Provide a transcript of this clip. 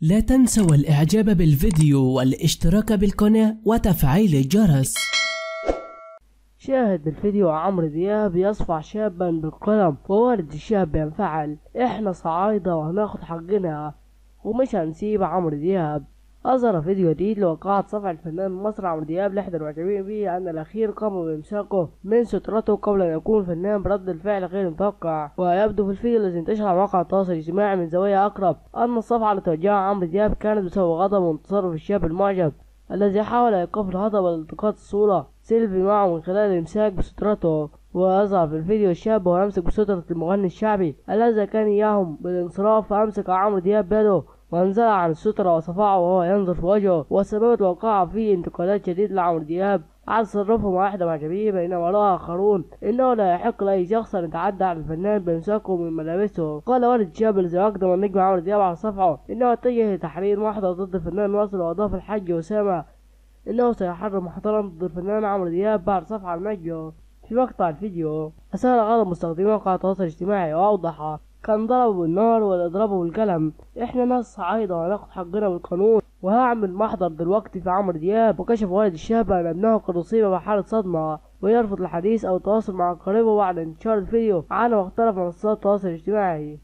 لا تنسوا الإعجاب بالفيديو والاشتراك بالقناة وتفعيل الجرس. شاهد الفيديو عمرو دياب يصفع شابا بالقلم ووالد الشاب ينفعل. إحنا صعايدة وهناخد حقنا. ومش هنسيب عمرو دياب. أظهر فيديو جديد لوقعة صفع الفنان المصري عمرو دياب لأحد المعجبين به أن الأخير قام بإمساكه من سترته قبل أن يكون الفنان برد الفعل غير متوقع ويبدو في الفيديو الذي انتشر على مواقع التواصل الاجتماعي من زوايا أقرب أن الصفعة التي وجهها عمرو دياب كانت بسبب غضب من تصرف الشاب المعجب الذي حاول إيقاف الغضب والالتقاط الصورة سيلفي معه من خلال الإمساك بسترته. ويظهر في الفيديو الشاب وهو يمسك بسترة المغني الشعبي الذي كان إياهم بالانصراف فأمسك عمرو دياب بيده وانزلع عن السترة وصفعه وهو ينظر في وجهه وسببت الوقائع فيه انتقادات شديدة لعمرو دياب. على تصرفه مع إحدى معجبيه بينما رأى آخرون. إنه لا يحق لأي شخص أن يتعدى على الفنان بإمساكه من ملابسه. قال والد الشاب الذي أقدم النجم عمرو دياب على صفحه. إنه اتجه لتحرير محضر ضد الفنان واصل وأضاف الحاج أسامة إنه سيحرر محضرا ضد الفنان عمرو دياب بعد صفحة النجم في مقطع الفيديو. أثار غضب مستخدمي مواقع التواصل الاجتماعي وأوضح كان ضربه بالنار ولا ضربه بالقلم. إحنا ناس صعايدة وهناخد حقنا بالقانون. وهعمل محضر دلوقتي في عمرو دياب وكشف والد الشاب ان ابنه قد أصيب بحالة صدمة. ويرفض الحديث أو التواصل مع قريبه بعد انتشار الفيديو على مختلف منصات التواصل الاجتماعي.